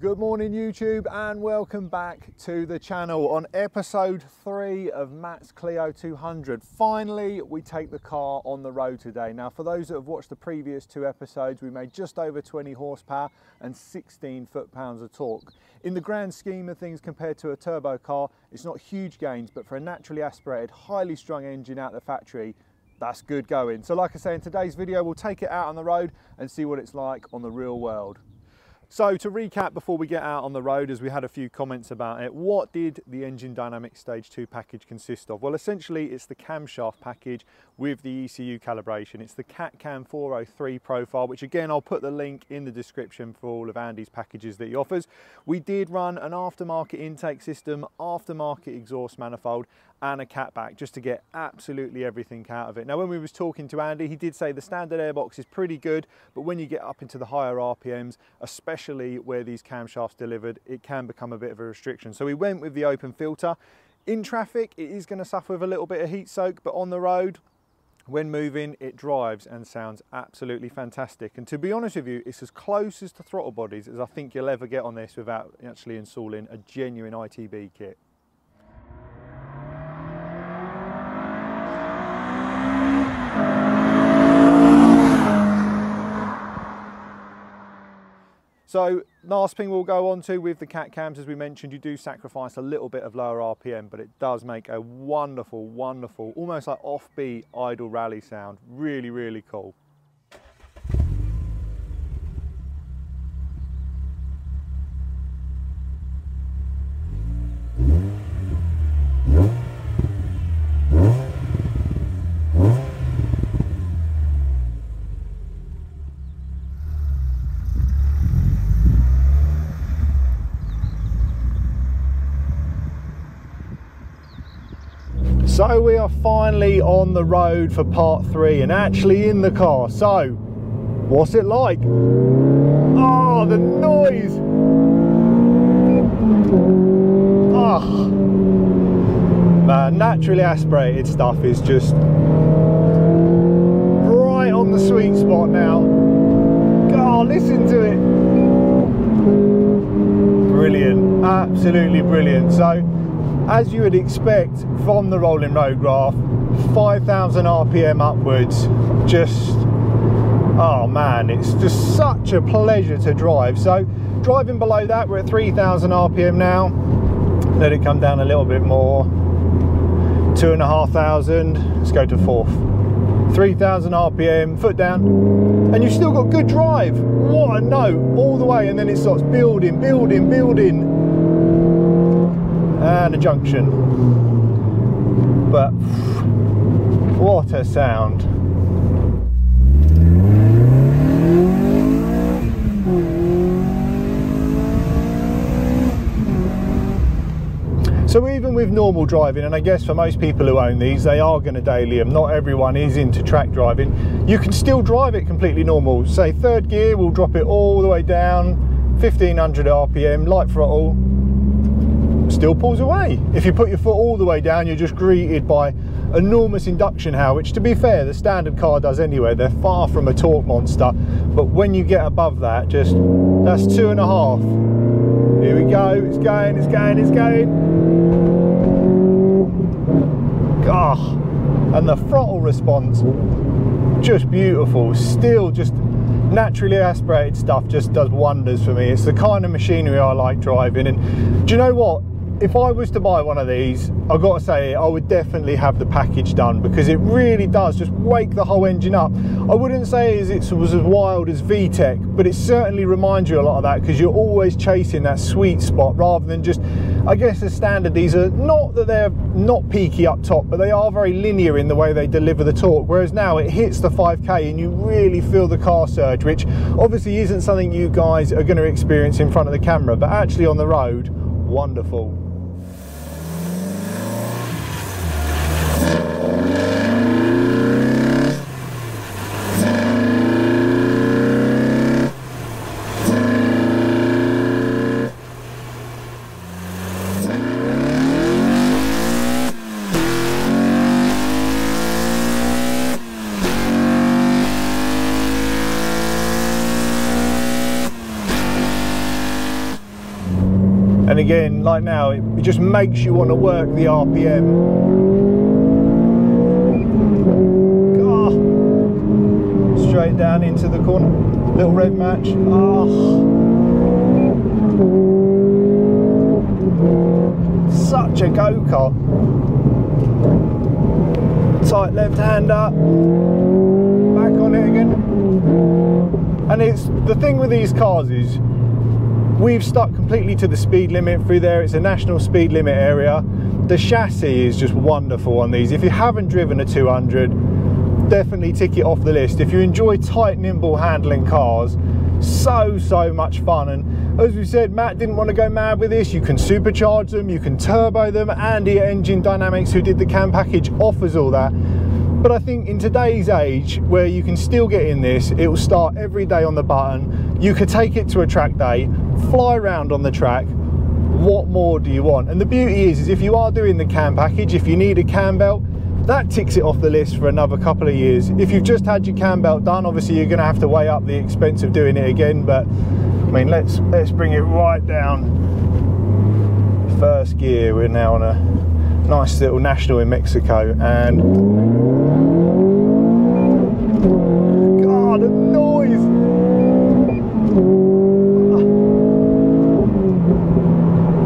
Good morning YouTube and welcome back to the channel on episode 3 of Matt's Clio 200. Finally we take the car on the road today. Now for those that have watched the previous two episodes we made just over 20 horsepower and 16 foot-pounds of torque. In the grand scheme of things compared to a turbo car it's not huge gains but for a naturally aspirated highly strung engine out the factory that's good going. So like I say in today's video we'll take it out on the road and see what it's like on the real world. So to recap before we get out on the road, as we had a few comments about it, what did the Engine Dynamics Stage 2 package consist of? Well, essentially it's the camshaft package with the ECU calibration. It's the CatCam 403 profile, which again, I'll put the link in the description for all of Andy's packages that he offers. We did run an aftermarket intake system, aftermarket exhaust manifold, and a catback just to get absolutely everything out of it. Now when we was talking to Andy, he did say the standard airbox is pretty good, but when you get up into the higher RPMs, especially where these camshafts delivered, it can become a bit of a restriction. So we went with the open filter. In traffic, it is gonna suffer with a little bit of heat soak, but on the road, when moving, it drives and sounds absolutely fantastic. And to be honest with you, it's as close as to throttle bodies as I think you'll ever get on this without actually installing a genuine ITB kit. So last thing we'll go on to with the cat cams, as we mentioned, you do sacrifice a little bit of lower RPM, but it does make a wonderful, wonderful, almost like offbeat idle rally sound. Really, really cool. So we are finally on the road for part three and actually in the car. So, what's it like? Oh, the noise! Oh, man, naturally aspirated stuff is just right on the sweet spot now. God, listen to it. Brilliant, absolutely brilliant. So, as you would expect from the rolling road graph 5,000 RPM upwards just oh man it's just such a pleasure to drive. So driving below that we're at 3,000 RPM now. Let it come down a little bit more. two and a half thousand let's go to fourth. 3,000 RPM, foot down, and you've still got good drive. What a note, all the way, and then it starts building, building, building, and a junction. But what a sound. So even with normal driving, and I guess for most people who own these, they are going to daily them. Not everyone is into track driving. You can still drive it completely normal. Say third gear, we'll drop it all the way down, 1500 RPM, light throttle, still pulls away. If you put your foot all the way down, you're just greeted by enormous induction power, which to be fair, the standard car does anyway. They're far from a torque monster. But when you get above that, just, that's two and a half. Here we go, it's going, it's going, it's going. Ah, and the throttle response, just beautiful. Still just naturally aspirated stuff just does wonders for me. It's the kind of machinery I like driving. And do you know what? If I was to buy one of these, I've got to say I would definitely have the package done because it really does just wake the whole engine up. I wouldn't say it was as wild as VTEC, but it certainly reminds you a lot of that because you're always chasing that sweet spot rather than just, I guess the standard, these are not that they're not peaky up top, but they are very linear in the way they deliver the torque. Whereas now it hits the 5K and you really feel the car surge, which obviously isn't something you guys are going to experience in front of the camera, but actually on the road, wonderful. And again, like now, it, it just makes you want to work the RPM. Ah. Straight down into the corner. Little rev match. Ah. Such a go-kart. Tight left hander. Back on it again. And it's the thing with these cars is we've stuck completely to the speed limit through there. It's a national speed limit area. The chassis is just wonderful on these. If you haven't driven a 200, definitely tick it off the list. If you enjoy tight, nimble handling cars, so, so much fun. And as we said, Matt didn't want to go mad with this. You can supercharge them, you can turbo them. Andy Engine Dynamics, who did the cam package, offers all that. But I think in today's age, where you can still get in this, it will start every day on the button. You could take it to a track day, fly around on the track. What more do you want? And the beauty is, is if you are doing the cam package, if you need a cam belt, that ticks it off the list for another couple of years. If you've just had your cam belt done, obviously you're going to have to weigh up the expense of doing it again. But I mean, let's let's bring it right down. First gear. We're now on a nice little national in Mexico, and God, the noise!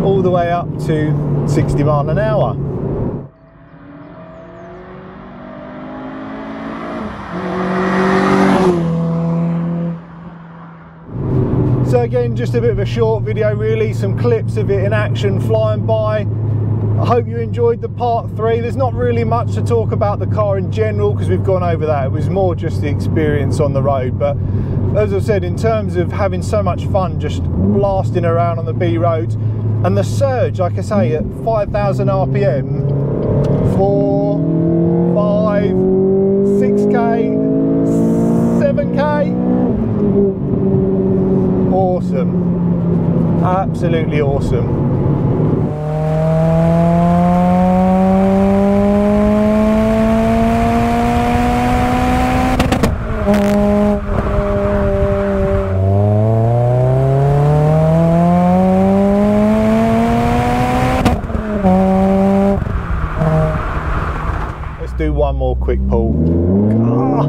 Ah. All the way up to 60 mile an hour. So again, just a bit of a short video really, some clips of it in action flying by. I hope you enjoyed the part three. There's not really much to talk about the car in general because we've gone over that. It was more just the experience on the road. But as I said, in terms of having so much fun just blasting around on the B roads and the surge, like I say, at 5,000 RPM, four, five, 6K, 7K. Awesome. Absolutely awesome. Do one more quick pull. Ah.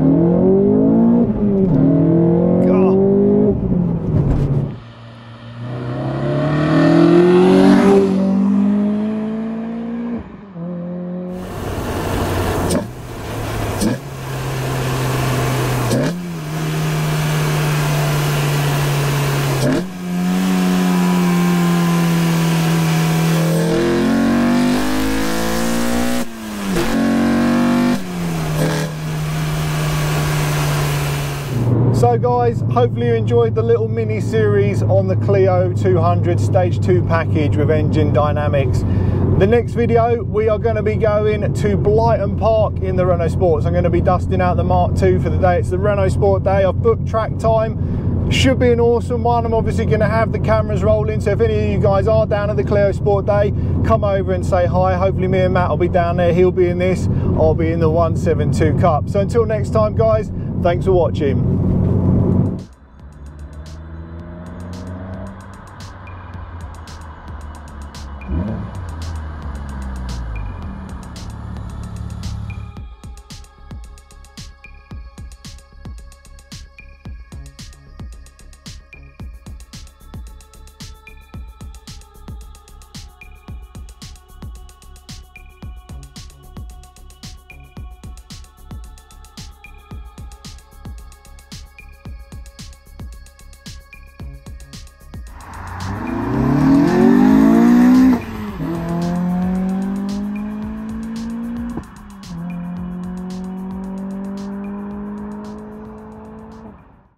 So guys, hopefully you enjoyed the little mini series on the Clio 200 Stage 2 package with Engine Dynamics. The next video, we are going to be going to Blyton Park in the Renault Sports. I'm going to be dusting out the Mark II for the day. It's the Renault Sport day. I've booked track time. Should be an awesome one. I'm obviously going to have the cameras rolling. So if any of you guys are down at the Clio Sport day, come over and say hi. Hopefully me and Matt will be down there. He'll be in this. I'll be in the 172 Cup. So until next time, guys, thanks for watching.